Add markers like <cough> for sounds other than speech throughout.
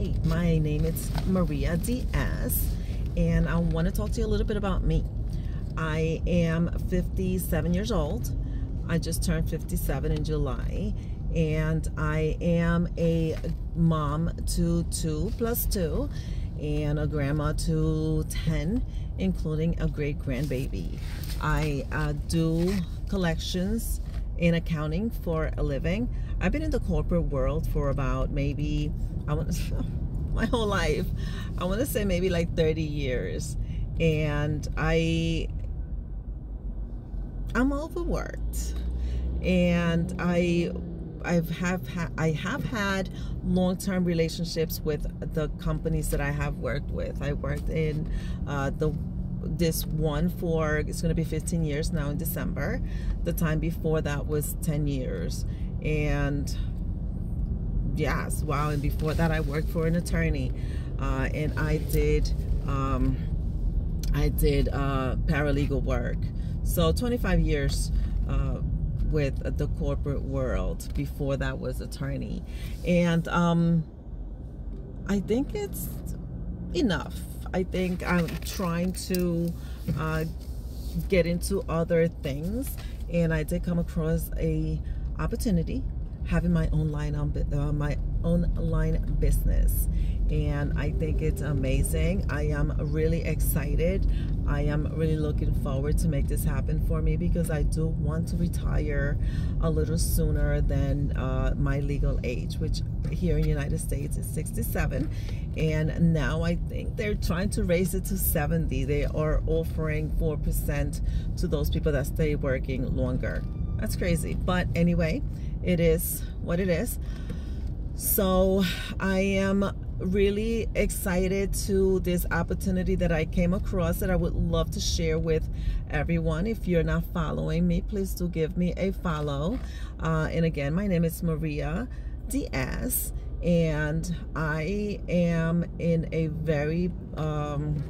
Hi, my name is Maria Diaz, and I want to talk to you a little bit about me. I am 57 years old. I just turned 57 in July, and I am a mom to two plus two, and a grandma to 10, including a great grandbaby. I uh, do collections in accounting for a living. I've been in the corporate world for about maybe, I want to, <laughs> my whole life. I want to say maybe like 30 years. And I, I'm overworked. And I, I've have ha I have had long-term relationships with the companies that I have worked with. I worked in uh, the this one for it's going to be 15 years now in December. The time before that was 10 years, and yes, wow. And before that, I worked for an attorney, uh, and I did um, I did uh, paralegal work. So 25 years. Uh, with the corporate world before that was attorney and um, I think it's enough I think I'm trying to uh, get into other things. And I did come across a opportunity having my own line on uh, my own line business and I think it's amazing. I am really excited. I am really looking forward to make this happen for me because I do want to retire a little sooner than uh, my legal age, which here in the United States is 67. And now I think they're trying to raise it to 70. They are offering 4% to those people that stay working longer. That's crazy. But anyway, it is what it is. So I am really excited to this opportunity that I came across that I would love to share with everyone. If you're not following me, please do give me a follow. Uh, and again, my name is Maria Diaz, and I am in a very um,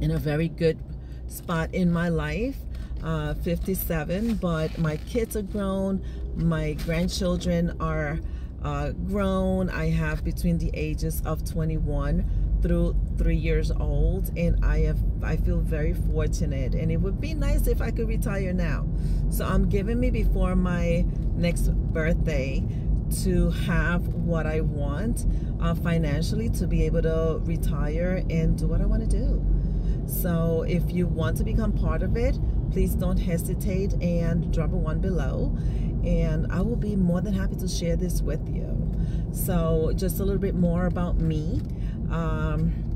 in a very good spot in my life. Uh, 57, but my kids are grown. My grandchildren are uh, grown. I have between the ages of 21 through three years old and I have I feel very fortunate. And it would be nice if I could retire now. So I'm giving me before my next birthday to have what I want uh, financially to be able to retire and do what I want to do. So if you want to become part of it please don't hesitate and drop a one below and I will be more than happy to share this with you. So just a little bit more about me. Um,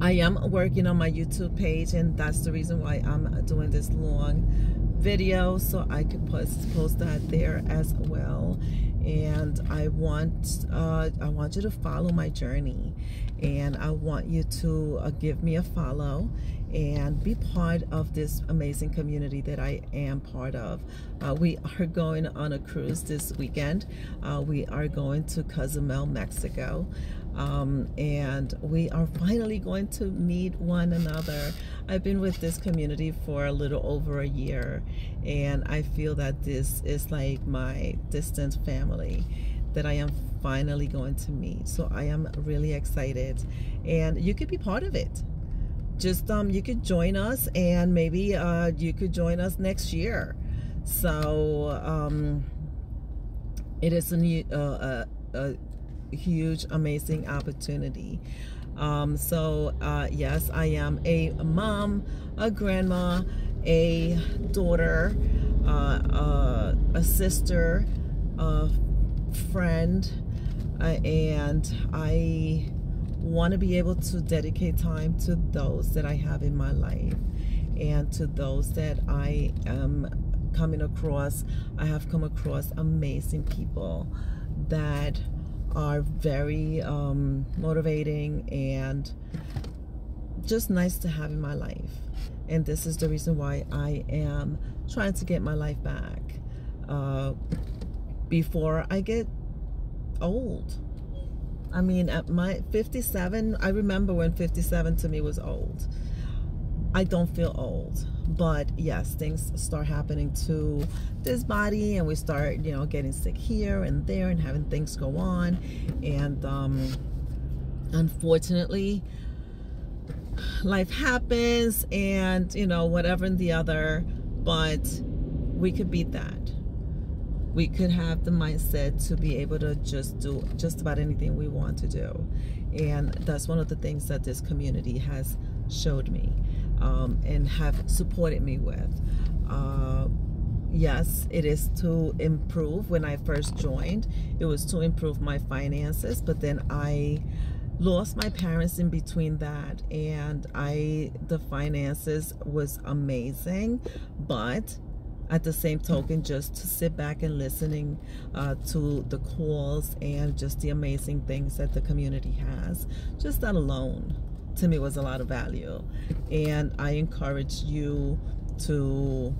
I am working on my YouTube page and that's the reason why I'm doing this long video so I could post, post that there as well and I want uh, I want you to follow my journey and I want you to uh, give me a follow and be part of this amazing community that I am part of. Uh, we are going on a cruise this weekend. Uh, we are going to Cozumel, Mexico. Um, and we are finally going to meet one another. I've been with this community for a little over a year, and I feel that this is like my distant family that I am finally going to meet. So I am really excited, and you could be part of it. Just um, you could join us, and maybe uh, you could join us next year. So um, it is a new uh, a, a huge, amazing opportunity. Um, so uh, yes, I am a mom, a grandma, a daughter, uh, uh, a sister, a friend, uh, and I want to be able to dedicate time to those that I have in my life and to those that I am coming across. I have come across amazing people that are very um, motivating and just nice to have in my life. And this is the reason why I am trying to get my life back uh, before I get old. I mean, at my 57, I remember when 57 to me was old. I don't feel old. But yes, things start happening to this body, and we start, you know, getting sick here and there, and having things go on. And um, unfortunately, life happens, and you know, whatever and the other. But we could beat that we could have the mindset to be able to just do just about anything we want to do. And that's one of the things that this community has showed me um, and have supported me with. Uh, yes it is to improve. When i first joined it was to improve my finances but then i lost my parents in between that and i the finances was amazing but at the same token just to sit back and listening uh, to the calls and just the amazing things that the community has. Just that alone to me was a lot of value. And i encourage you to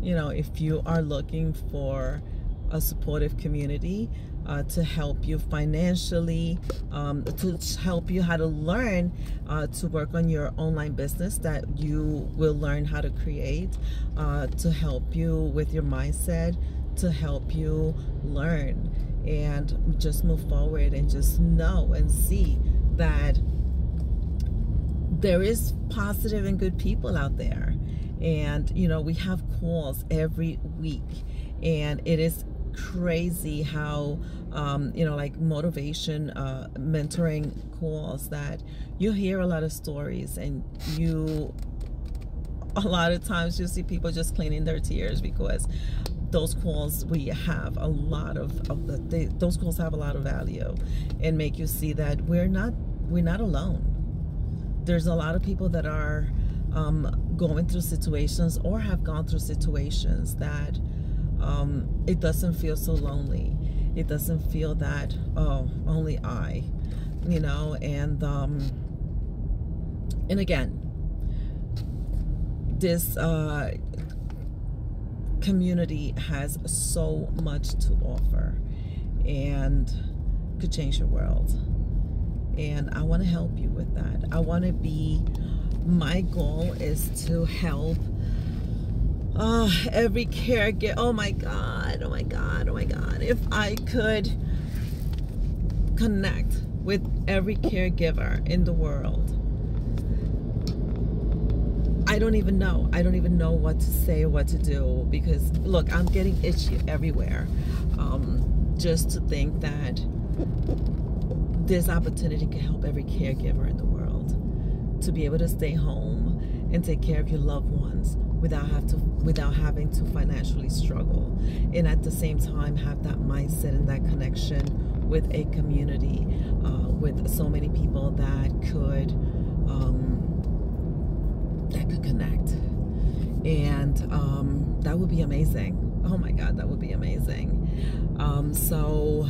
you know if you are looking for a supportive community uh, to help you financially, um, to help you how to learn uh, to work on your online business that you will learn how to create, uh, to help you with your mindset, to help you learn and just move forward and just know and see that there is positive and good people out there. And you know we have calls every week and it is crazy how um, you know like motivation uh, mentoring calls that you hear a lot of stories and you a lot of times you see people just cleaning their tears because those calls we have a lot of, of the they, those calls have a lot of value and make you see that we're not we're not alone. There's a lot of people that are um, going through situations or have gone through situations that um, it doesn't feel so lonely. It doesn't feel that, oh, only I, you know, and, um, and again, this, uh, community has so much to offer and could change your world. And I want to help you with that. I want to be, my goal is to help Oh, every caregiver. Oh my God. Oh my God. Oh my God. If I could connect with every caregiver in the world. I don't even know. I don't even know what to say what to do because look, I'm getting itchy everywhere. Um, just to think that this opportunity can help every caregiver in the world to be able to stay home and take care of your loved ones without have to without having to financially struggle and at the same time have that mindset and that connection with a community uh, with so many people that could um, that could connect. And um, that would be amazing. Oh my god that would be amazing. Um, so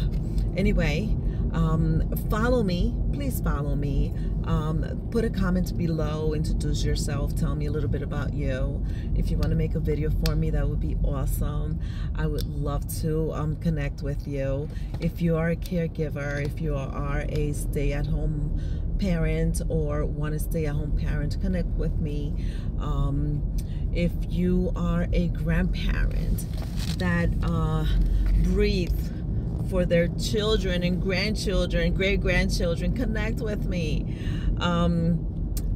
anyway um, follow me please follow me. Um, put a comment below introduce yourself. Tell me a little bit about you. If you want to make a video for me that would be awesome. I would love to um, connect with you. If you are a caregiver if you are a stay-at-home parent or want to stay at home parent connect with me. Um, if you are a grandparent that uh, breathe for their children and grandchildren, great grandchildren. Connect with me. Um,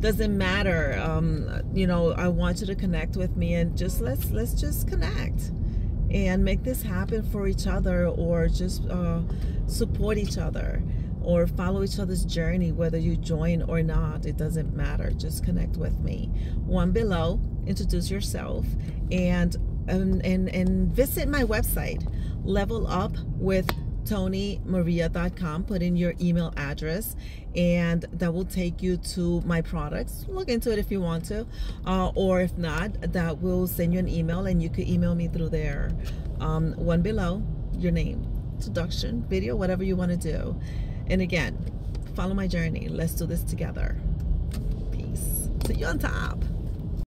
doesn't matter. Um, you know, I want you to connect with me and just let's let's just connect and make this happen for each other or just uh, support each other or follow each other's journey whether you join or not it doesn't matter just connect with me one below introduce yourself and and and, and visit my website level up with tonymaria.com put in your email address and that will take you to my products. Look into it if you want to uh, or if not that will send you an email and you can email me through there. Um, one below your name introduction video whatever you want to do. And again follow my journey. Let's do this together. Peace. See you on top